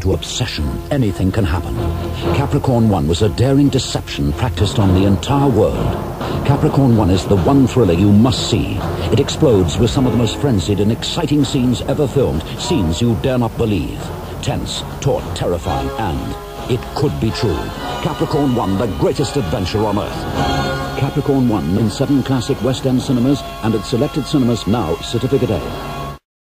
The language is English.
to obsession, anything can happen. Capricorn 1 was a daring deception practiced on the entire world. Capricorn 1 is the one thriller you must see. It explodes with some of the most frenzied and exciting scenes ever filmed, scenes you dare not believe. Tense, taut, terrifying, and it could be true. Capricorn 1, the greatest adventure on Earth. Capricorn 1 in seven classic West End cinemas and at selected cinemas now, Certificate A.